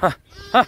Ha, ha.